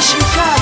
Chicago.